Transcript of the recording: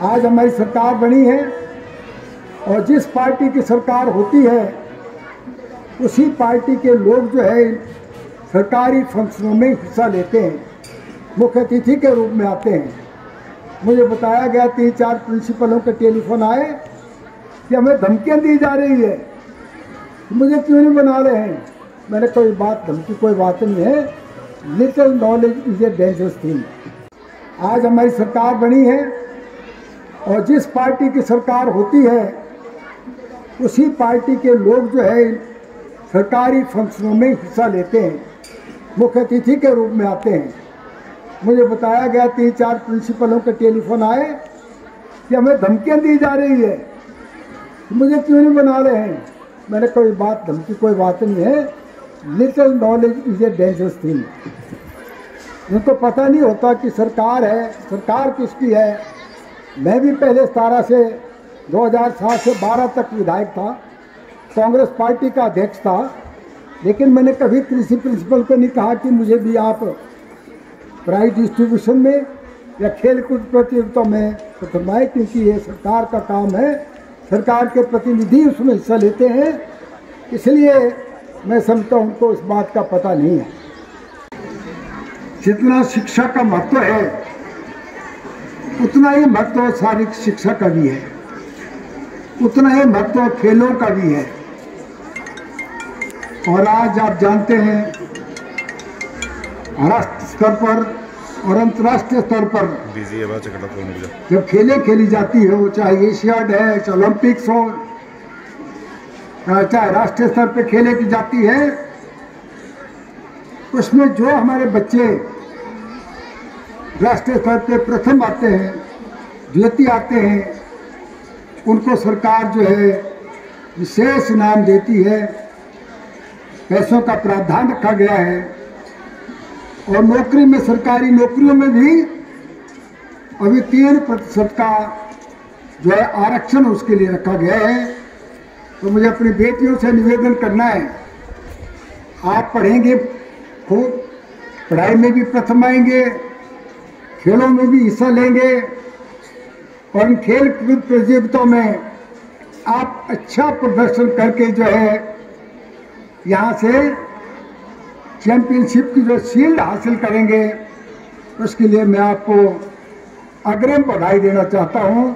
आज हमारी सरकार बनी है और जिस पार्टी की सरकार होती है, उसी पार्टी के लोग जो है, सरकारी फंक्शनों में हिस्सा लेते हैं, मुख्य अतिथि के रूप में आते हैं। मुझे बताया गया तीन चार प्रिंसिपलों के टेलीफोन आए कि हमें धमकियाँ दी जा रही है। मुझे क्यों नहीं बना रहे हैं? मैंने कोई बात, धमकी कोई बात नहीं है। Little knowledge is a dangerous thing आज हमारी सरकार बनी है और जिस पार्टी की सरकार होती है, उसी पार्टी के लोग जो है, सरकारी फंक्शनों में हिस्सा लेते हैं, मुख्य अतिथि के रूप में आते हैं। मुझे बताया गया तीन चार प्रिंसिपलों के टेलीफोन आए कि हमें धमकियाँ दी जा रही है। मुझे क्यों नहीं बना रहे हैं? मैंने कोई बात, धमकी कोई बात नहीं है। Little knowledge is a dangerous thing उनको पता नहीं होता कि सरकार है, सरकार किसकी है। मैं भी पहले सतारह से 2007 से 12 तक विधायक था, कांग्रेस पार्टी का अध्यक्ष था, लेकिन मैंने कभी कृषि प्रिंसिपल को नहीं कहा कि मुझे भी आप प्राइज डिस्ट्रीब्यूशन में या खेल कूद प्रतियोगिता में करवाएँ क्योंकि ये सरकार का काम है। सरकार के प्रतिनिधि उसमें हिस्सा लेते हैं, इसलिए मैं समझता हूँ उनको इस बात का पता नहीं है। जितना शिक्षा का महत्व है उतना ही महत्व शारीरिक शिक्षा का भी है। उतना ही महत्व खेलों का भी है। और आज आप जानते हैं राष्ट्र स्तर पर और अंतर्राष्ट्रीय स्तर पर जब खेलें खेली जाती है वो चाहे एशियाड है चाहे ओलंपिक्स हो चाहे राष्ट्रीय स्तर पे खेले की जाती है उसमें जो हमारे बच्चे राष्ट्रीय स्तर पर प्रथम आते हैं, द्वितीय आते हैं। उनको सरकार जो है विशेष इनाम देती है। पैसों का प्रावधान रखा गया है। और नौकरी में, सरकारी नौकरियों में भी अभी तीन प्रतिशत का जो है आरक्षण उसके लिए रखा गया है। तो मुझे अपनी बेटियों से निवेदन करना है, आप पढ़ेंगे खूब पढ़ाई में भी प्रथम आएँगे। खेलों में भी हिस्सा लेंगे और इन खेल कूद प्रतियोगिताओं में आप अच्छा प्रदर्शन करके जो है यहाँ से चैंपियनशिप की जो शील्ड हासिल करेंगे, उसके लिए मैं आपको अग्रिम बधाई देना चाहता हूँ।